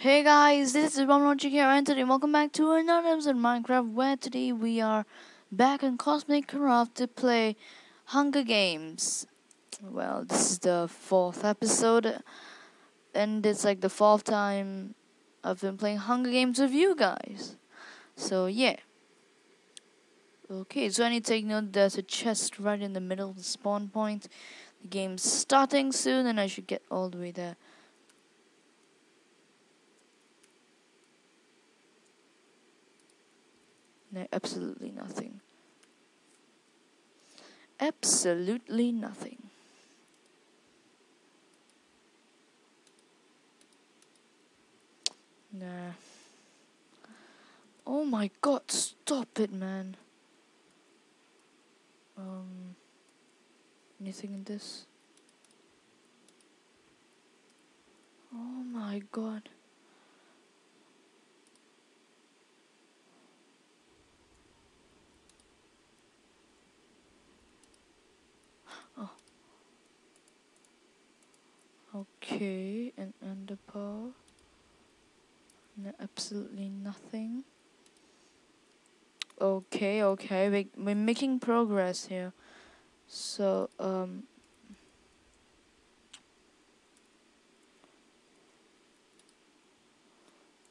Hey guys, this is Logic here and today welcome back to another episode of Minecraft where today we are back in Cosmic Craft to play Hunger Games. Well, this is the fourth episode and it's like the fourth time I've been playing Hunger Games with you guys. So yeah. Okay, so I need to take note there's a chest right in the middle of the spawn point. The game's starting soon and I should get all the way there. No, absolutely nothing. Absolutely nothing. Nah. Oh my god, stop it, man. Um, anything in this? Oh my god. Oh. Okay, an ender pearl. No, absolutely nothing. Okay, okay, we, we're making progress here. So, um...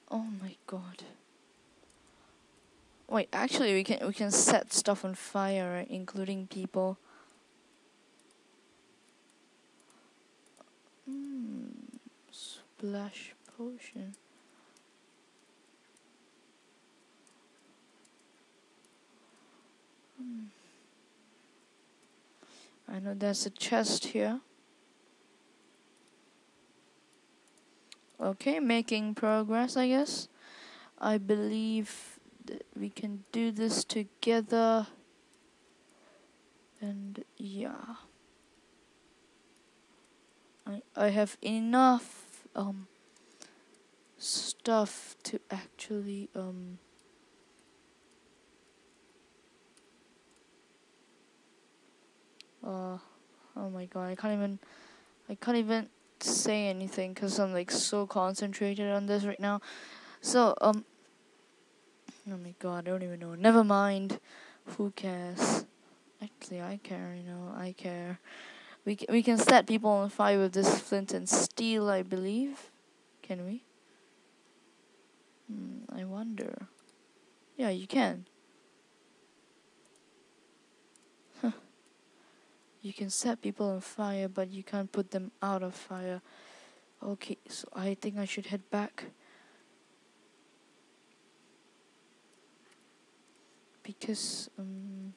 Oh my god. Wait, actually we can we can set stuff on fire, including people. Hmm, splash potion. Hmm. I know there's a chest here. Okay, making progress, I guess. I believe that we can do this together. And yeah. I I have enough um stuff to actually um uh oh my god I can't even I can't even say anything because I'm like so concentrated on this right now. So um oh my god I don't even know. Never mind. Who cares? Actually I care you know I care we can, we can set people on fire with this flint and steel, I believe. Can we? Hmm, I wonder. Yeah, you can. Huh. You can set people on fire, but you can't put them out of fire. Okay, so I think I should head back. Because, um...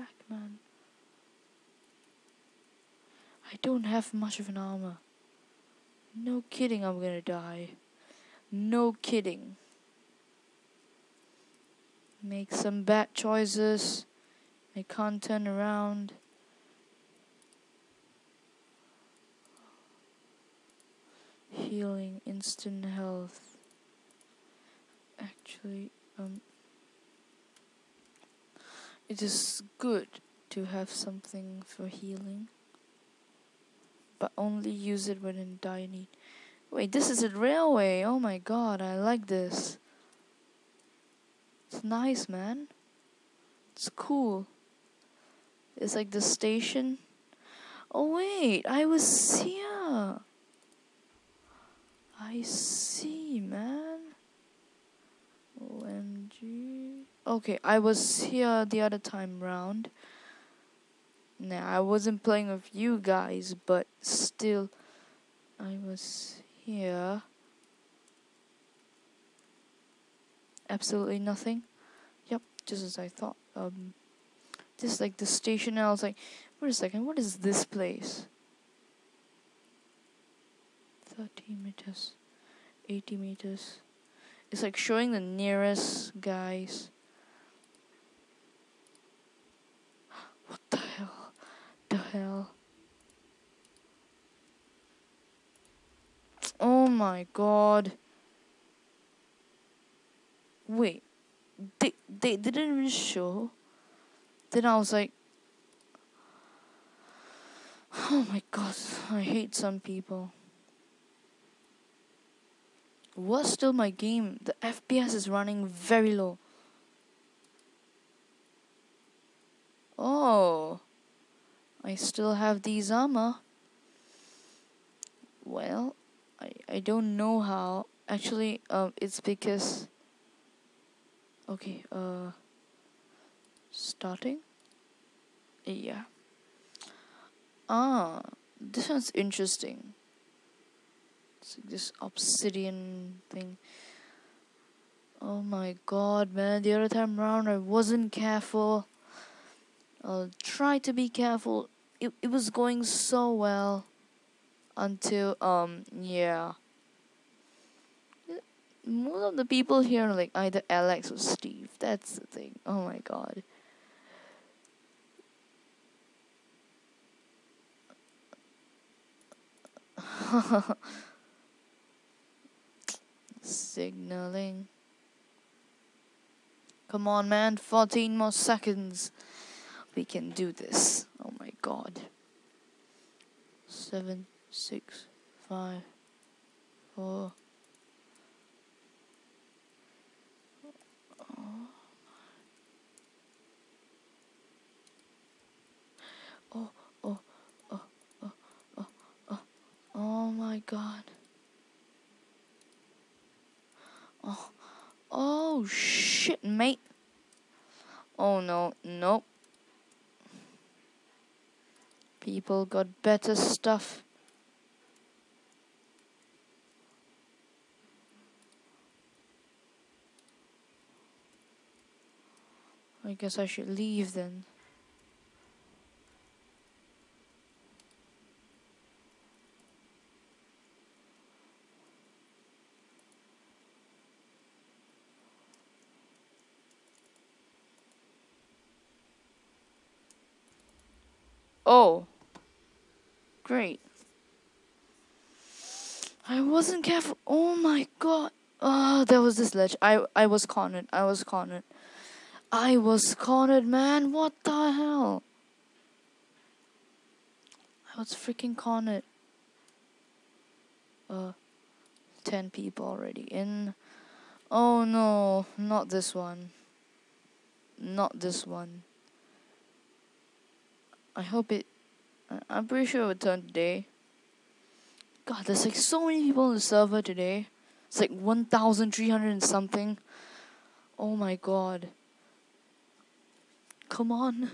back, man. I don't have much of an armor. No kidding, I'm gonna die. No kidding. Make some bad choices. I can't turn around. Healing, instant health. Actually, um, it is good to have something for healing, but only use it when in dire need. Wait, this is a railway. Oh my god, I like this. It's nice, man. It's cool. It's like the station. Oh wait, I was here. I see, man. OMG. Okay, I was here the other time round. Now, I wasn't playing with you guys, but still, I was here. Absolutely nothing. Yep, just as I thought. Um, this like the station. I was like, wait a second, what is this place? 30 meters, 80 meters. It's like showing the nearest guys. What the hell? The hell? Oh my god. Wait. They they didn't even show. Then I was like Oh my god, I hate some people. Was still my game. The FPS is running very low. Oh, I still have these armor. Well, I I don't know how. Actually, um, it's because. Okay. Uh. Starting. Yeah. Ah, this one's interesting. It's like this obsidian thing. Oh my god, man. The other time around, I wasn't careful. I'll try to be careful. It, it was going so well. Until, um, yeah. Most of the people here are like either Alex or Steve. That's the thing. Oh my god. Signaling. Come on, man. 14 more seconds. We can do this. Oh my god. Seven, six, five, four. Oh, oh, oh, oh, oh, oh, oh, oh my god. Oh, oh shit, mate. Oh no, nope. People got better stuff. I guess I should leave then. Oh. Great. I wasn't careful. Oh my god. Oh, there was this ledge. I I was cornered. I was cornered. I was cornered, man. What the hell? I was freaking cornered. Uh, 10 people already in. Oh no, not this one. Not this one. I hope it. I'm pretty sure it will turn today. God, there's like so many people on the server today. It's like 1,300 and something. Oh my god. Come on.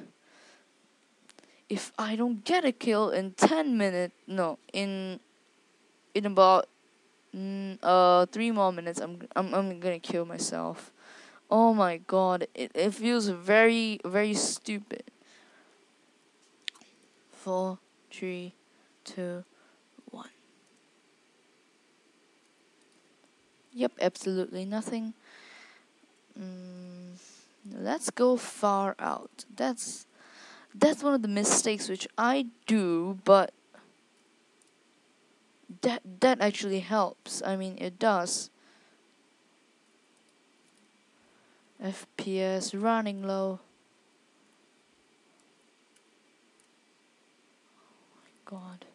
If I don't get a kill in 10 minutes, no, in in about mm, uh 3 more minutes, I'm I'm I'm going to kill myself. Oh my god, it it feels very very stupid. Four, three, two, one. Yep, absolutely nothing. Mm, let's go far out. That's that's one of the mistakes which I do, but that that actually helps. I mean, it does. FPS running low. God.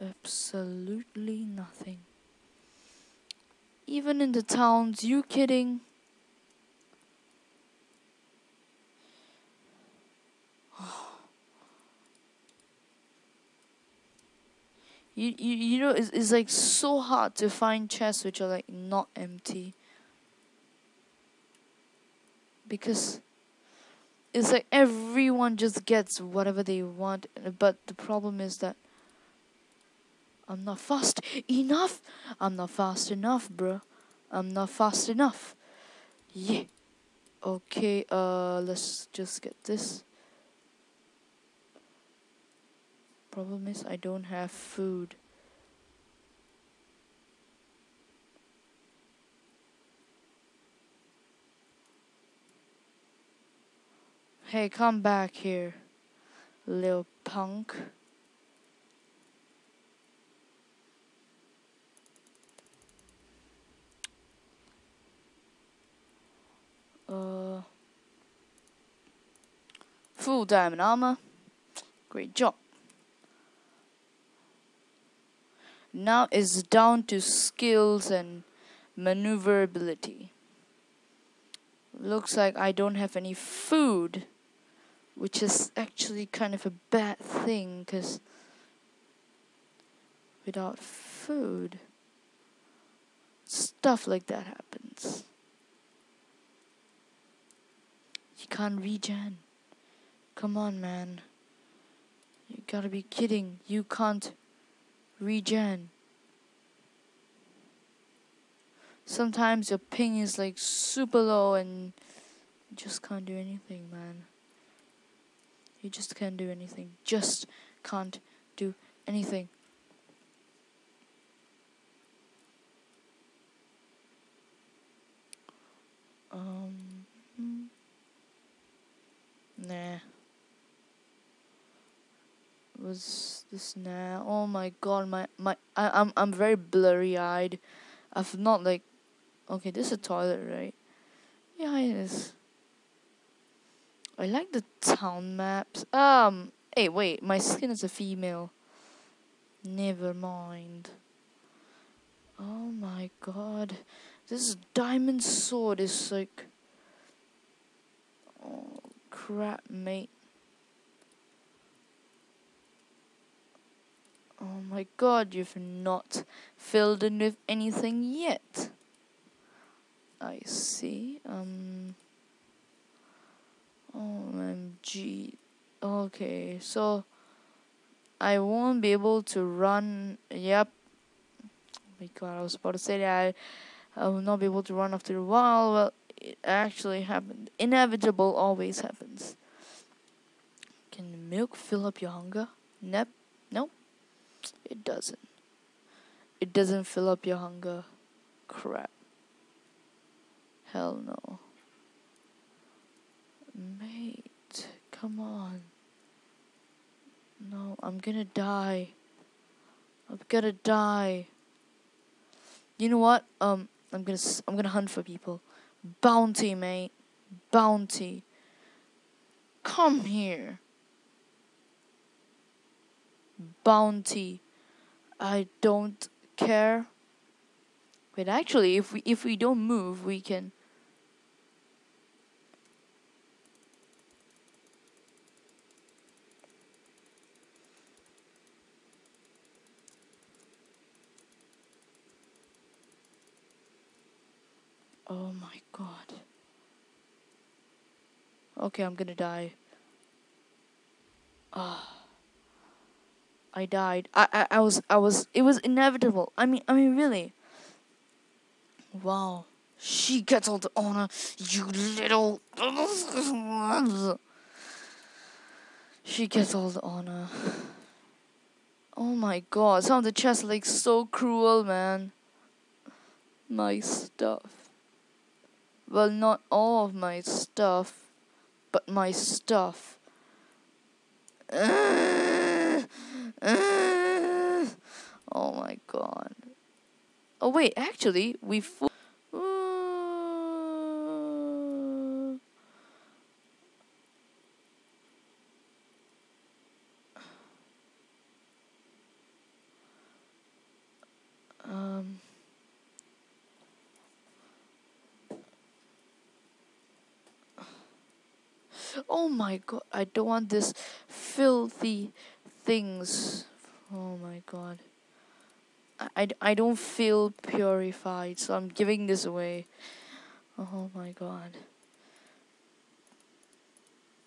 Absolutely nothing. Even in the towns, you kidding? You, you you know it's, it's like so hard to find chests which are like not empty because it's like everyone just gets whatever they want but the problem is that I'm not fast enough. I'm not fast enough bro. I'm not fast enough. Yeah. Okay uh let's just get this. Problem is I don't have food Hey, come back here, little punk. Uh, full diamond armor. Great job. Now it's down to skills and maneuverability. Looks like I don't have any food which is actually kind of a bad thing because without food, stuff like that happens. You can't regen. Come on, man. You gotta be kidding. You can't regen. Sometimes your ping is like super low and you just can't do anything, man. You just can't do anything. Just can't do anything. Um, hmm. nah was this now? Oh my god, my my I, I'm I'm very blurry eyed. I've not like okay, this is a toilet, right? Yeah, it is. I like the town maps. Um, hey, wait, my skin is a female. Never mind. Oh my god, this diamond sword is like. Oh crap, mate. Oh my god, you've not filled in with anything yet. I see. Um. OMG. Okay, so I won't be able to run. Yep. God, I was about to say that I, I will not be able to run after a while. Well, it actually happened. Inevitable always happens. Can milk fill up your hunger? Nope. Nope. It doesn't. It doesn't fill up your hunger. Crap. Hell no. Mate, come on. No, I'm gonna die. I'm gonna die. You know what? Um, I'm gonna I'm gonna hunt for people. Bounty, mate. Bounty. Come here. Bounty. I don't care. But actually, if we if we don't move, we can. Oh my god. Okay, I'm gonna die. Ah. I died. I, I I was I was it was inevitable. I mean I mean really. Wow. She gets all the honor, you little She gets all the honor. Oh my god, some of the chests like so cruel man. My stuff. Well not all of my stuff, but my stuff. oh my god. Oh wait, actually, we Oh my god, I don't want this filthy things. Oh my god. I, I don't feel purified, so I'm giving this away. Oh my god.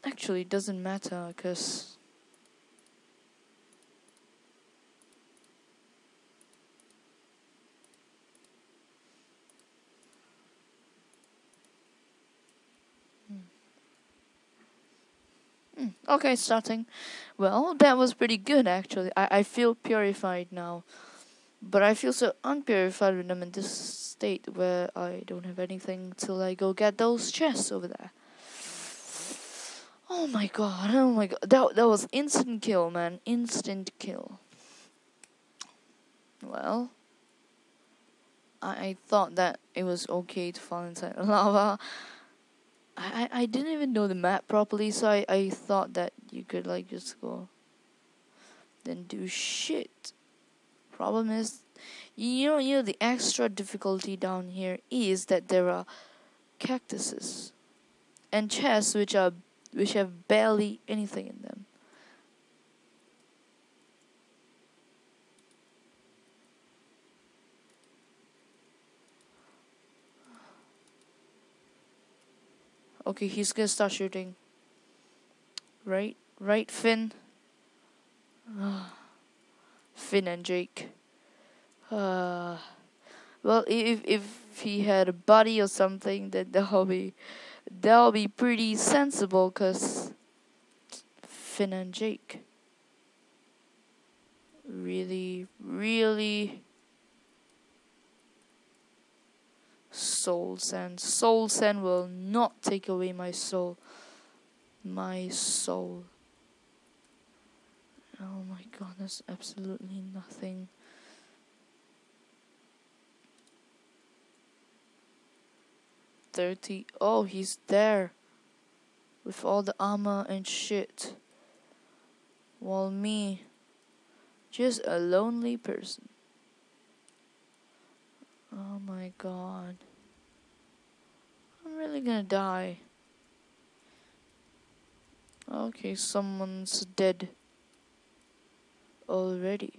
Actually, it doesn't matter, because... Hmm, okay, starting. Well, that was pretty good actually. I, I feel purified now. But I feel so unpurified when I'm in this state where I don't have anything till I go get those chests over there. Oh my god, oh my god. That, that was instant kill, man. Instant kill. Well, I, I thought that it was okay to fall inside lava. I I, didn't even know the map properly, so I, I thought that you could like just go then do shit. Problem is you know you know the extra difficulty down here is that there are cactuses and chests which are which have barely anything in them. Okay, he's gonna start shooting. Right, right, Finn. Finn and Jake. Uh, well, if if he had a buddy or something, then that'll be that'll be pretty sensible, cause Finn and Jake. Really, really. Soul Sand. Soul Sand will not take away my soul. My soul. Oh my god, there's absolutely nothing. Thirty. Oh, he's there. With all the armor and shit. While me, just a lonely person. Oh my god. Really gonna die. Okay, someone's dead already.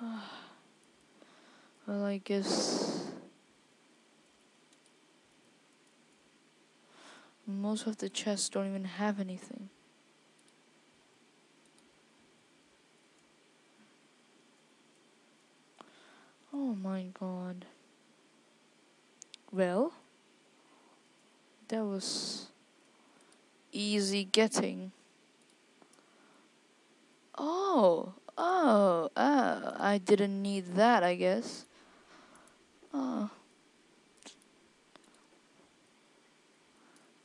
well, I guess most of the chests don't even have anything. Oh my god. Well, that was easy getting. Oh, oh, oh, I didn't need that, I guess. Oh.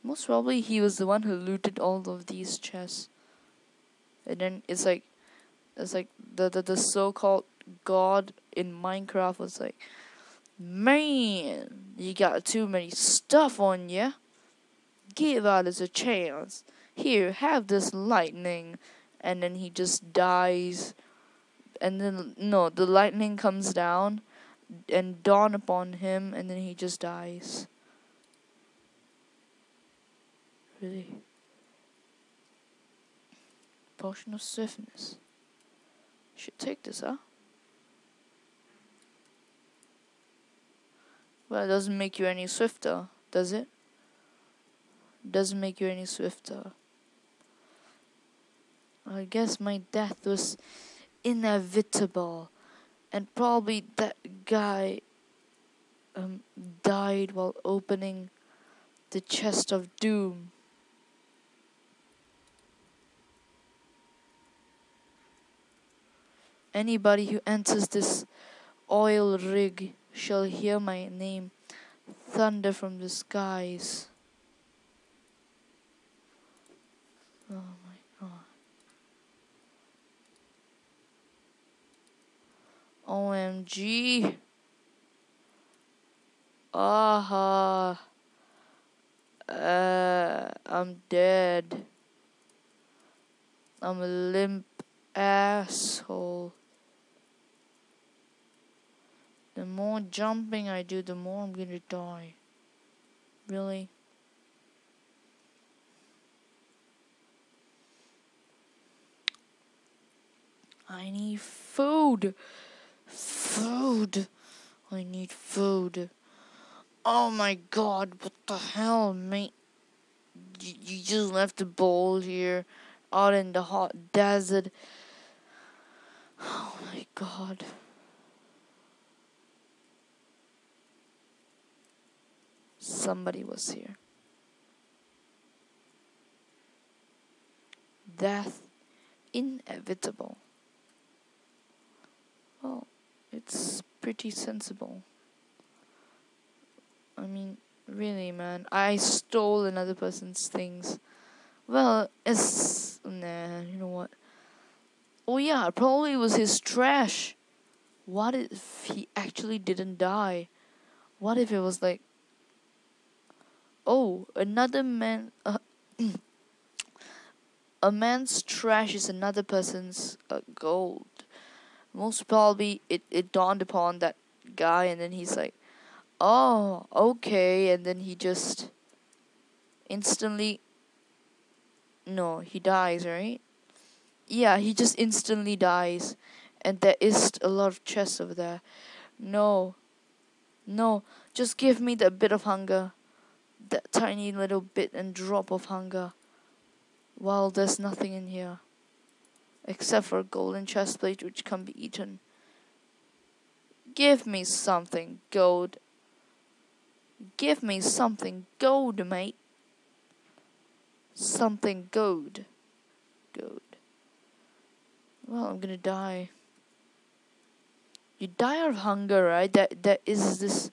Most probably he was the one who looted all of these chests. And then it's like, it's like the, the, the so-called god in Minecraft was like, Man, you got too many stuff on you. Give others a chance. Here, have this lightning. And then he just dies. And then, no, the lightning comes down and dawn upon him, and then he just dies. Really? Potion of swiftness. Should take this, huh? Well, it doesn't make you any swifter, does it? Doesn't make you any swifter. I guess my death was inevitable. And probably that guy um, died while opening the chest of doom. Anybody who enters this oil rig shall hear my name thunder from the skies. Oh my god. OMG. Aha. Uh, I'm dead. I'm a limp asshole. The more jumping I do, the more I'm gonna die. Really? I need food. Food. I need food. Oh my god, what the hell, mate? You, you just left the bowl here out in the hot desert. Oh my god. Somebody was here. Death inevitable. Well, it's pretty sensible. I mean, really, man. I stole another person's things. Well, it's. Nah, you know what? Oh, yeah, probably was his trash. What if he actually didn't die? What if it was like Oh, another man. Uh, a man's trash is another person's uh, gold. Most probably, it, it dawned upon that guy, and then he's like, oh, okay. And then he just instantly. No, he dies, right? Yeah, he just instantly dies. And there is a lot of chests over there. No. No, just give me that bit of hunger. That tiny little bit and drop of hunger. Well, there's nothing in here. Except for a golden chest plate which can be eaten. Give me something, gold. Give me something gold, mate. Something gold. Gold. Well, I'm gonna die. You die of hunger, right? That that is this.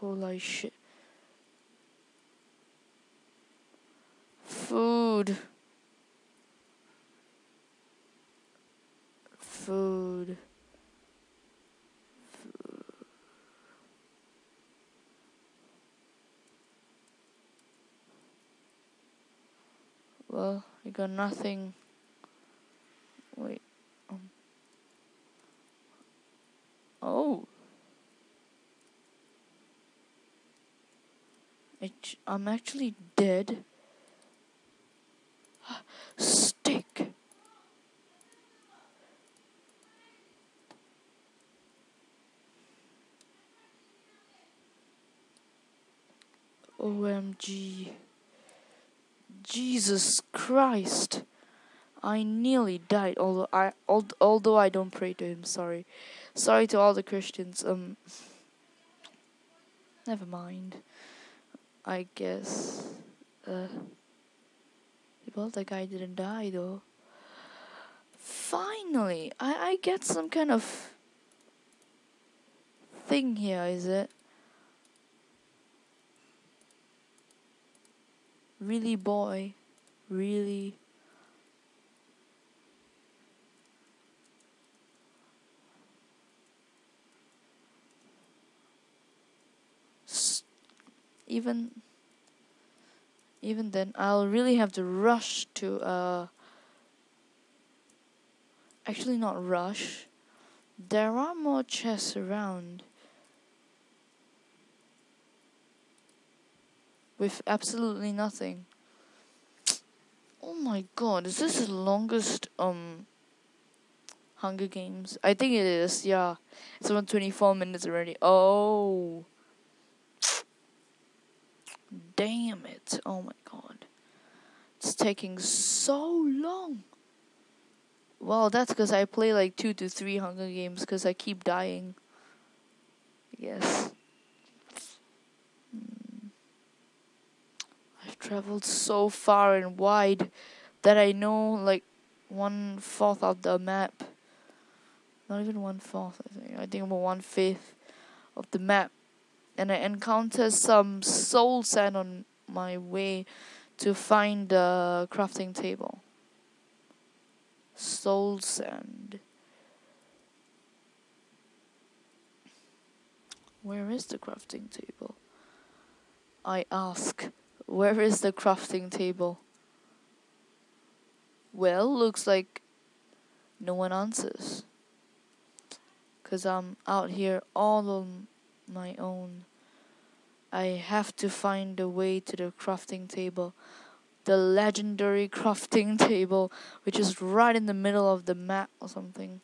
Holy shit. Food. Food. Well, I got nothing. Wait. Um. Oh. I'm actually dead. Stick. OMG. Jesus Christ. I nearly died although I although I don't pray to him, sorry. Sorry to all the Christians. Um never mind. I guess uh well the guy didn't die though. Finally, I I get some kind of thing here, is it? Really, boy? Really? Even even then I'll really have to rush to uh actually not rush there are more chests around with absolutely nothing. Oh my god, is this the longest um Hunger Games? I think it is, yeah. It's around 24 minutes already. Oh. Damn it. Oh my god. It's taking so long. Well, that's because I play like two to three Hunger Games because I keep dying. Yes. Mm. I've traveled so far and wide that I know like one fourth of the map. Not even one fourth, I think. I think about one fifth of the map. And I encounter some soul sand on my way to find the crafting table. Soul sand. Where is the crafting table? I ask. Where is the crafting table? Well, looks like no one answers. Cause I'm out here all on my own. I have to find a way to the crafting table. The legendary crafting table, which is right in the middle of the map or something.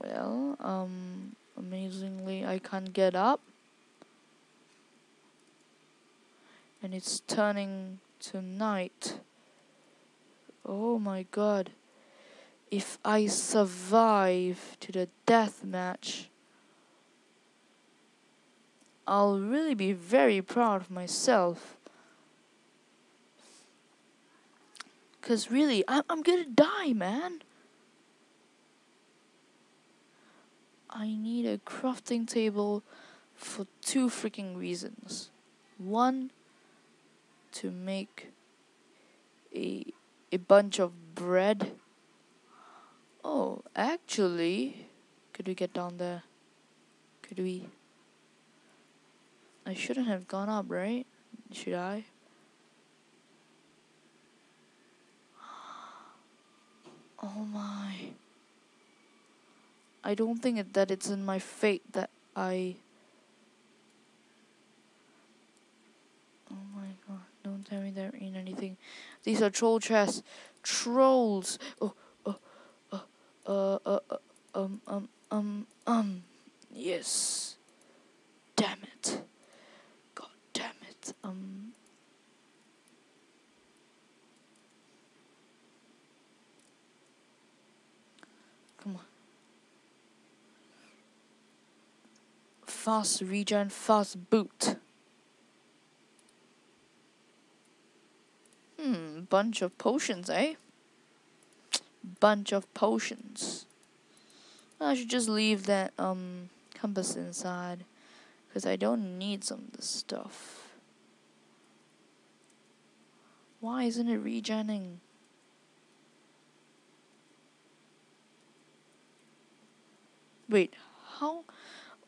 Well, um, Amazingly, I can't get up. And it's turning to night. Oh my god. If I survive to the death match, I'll really be very proud of myself. Cause really, I'm, I'm gonna die, man. I need a crafting table for two freaking reasons. One, to make a a bunch of bread. Oh, actually, Could we get down there? Could we? I shouldn't have gone up, right? Should I? Oh my. I don't think that it's in my fate that I. Oh my god, don't tell me there ain't anything. These are troll chests. Trolls! Oh, uh, uh, uh, um, um, um, um. Yes. Damn it. God damn it. Um. Come on. Fast regen, fast boot. Hmm, bunch of potions, eh? Bunch of potions. I should just leave that um compass inside because I don't need some of this stuff. Why isn't it regenning? Wait, how?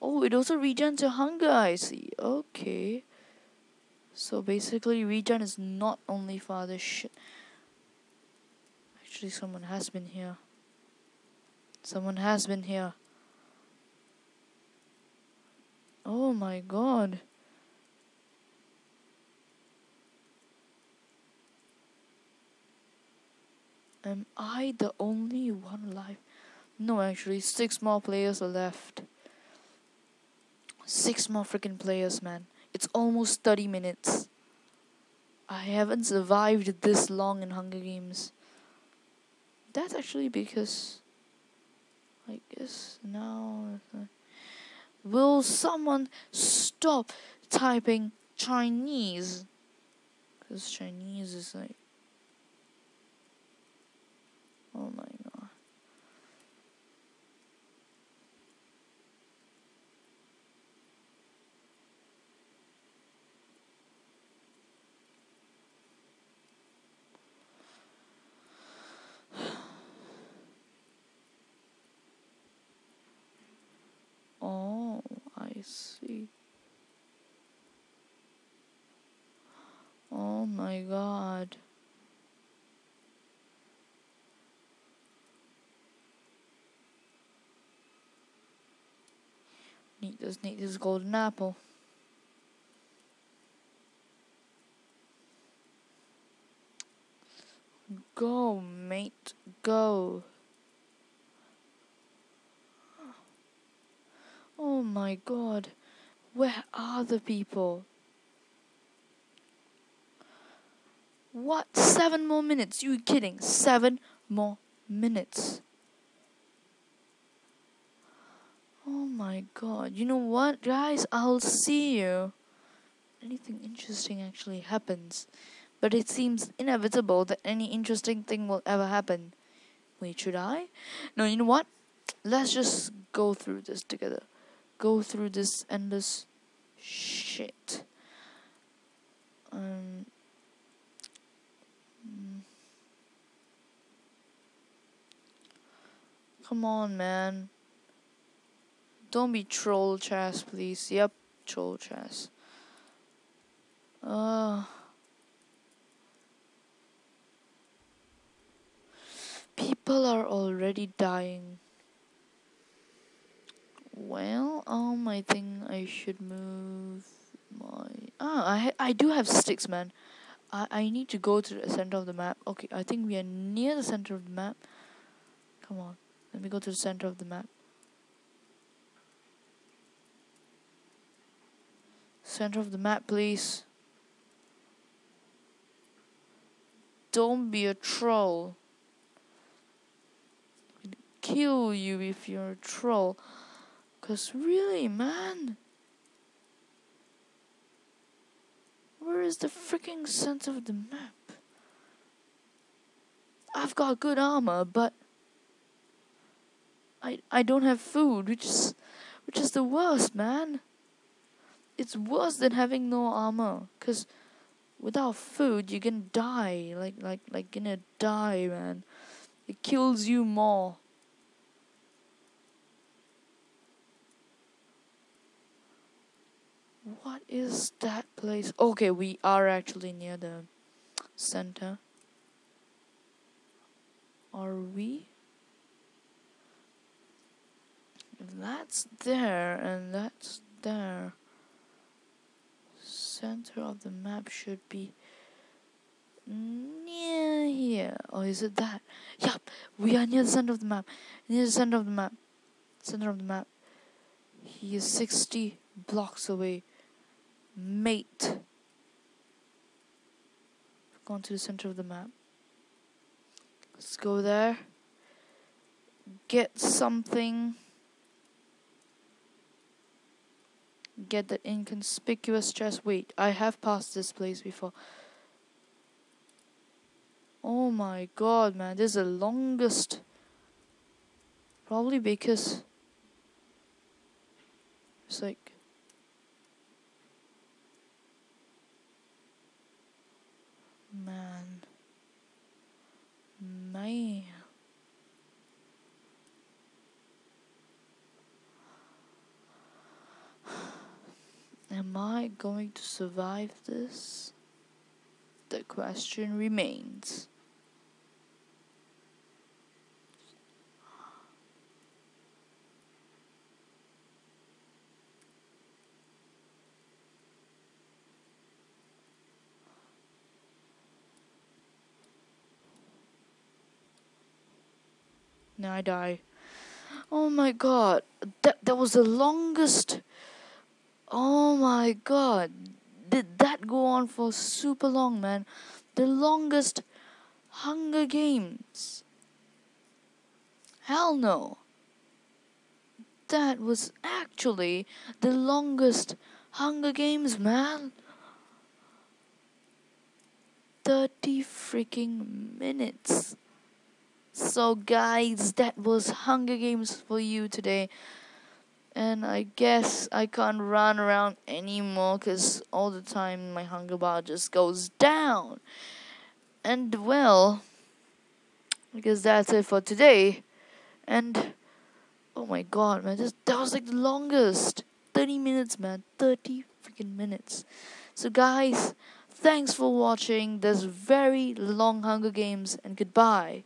Oh, it also regens your hunger, I see. Okay. So basically, regen is not only for other shit. Actually, someone has been here. Someone has been here. Oh my god. Am I the only one alive? No, actually, six more players are left. Six more freaking players, man. It's almost 30 minutes. I haven't survived this long in Hunger Games. That's actually because. I guess now. Will someone stop typing Chinese? Because Chinese is like. Oh my god. Oh, I see. Oh my god. Need this, need this golden apple. Go, mate, go. Oh my god. Where are the people? What? Seven more minutes? You kidding? Seven more minutes. Oh my god. You know what, guys? I'll see you. Anything interesting actually happens. But it seems inevitable that any interesting thing will ever happen. Wait, should I? No, you know what? Let's just go through this together. Go through this endless shit. Um. mm. Come on, man. Don't be troll chest, please. Yep, troll chest. Uh. People are already dying. Well, um, I think I should move my. Ah, I I do have sticks, man. I I need to go to the center of the map. Okay, I think we are near the center of the map. Come on, let me go to the center of the map. Center of the map, please. Don't be a troll. I'll kill you if you're a troll. Cause really, man. Where is the freaking center of the map? I've got good armor, but I I don't have food, which is which is the worst, man. It's worse than having no armor, cause without food you can die, like like like gonna die, man. It kills you more. Is that place? Okay, we are actually near the center. Are we? That's there and that's there, center of the map should be near here. Or is it that? Yup, we are near the center of the map. Near the center of the map. Center of the map. He is 60 blocks away. Mate. Gone to the center of the map. Let's go there. Get something. Get the inconspicuous chest. Wait, I have passed this place before. Oh my god, man. This is the longest. Probably because. It's like. Man. Am I going to survive this? The question remains. Now I die. Oh my god. That that was the longest Oh my god. Did that go on for super long, man? The longest Hunger Games. Hell no. That was actually the longest Hunger Games, man. 30 freaking minutes. So, guys, that was Hunger Games for you today. And I guess I can't run around anymore because all the time my hunger bar just goes down. And well, because that's it for today. And oh my god, man, this, that was like the longest 30 minutes, man. 30 freaking minutes. So, guys, thanks for watching this very long Hunger Games, and goodbye.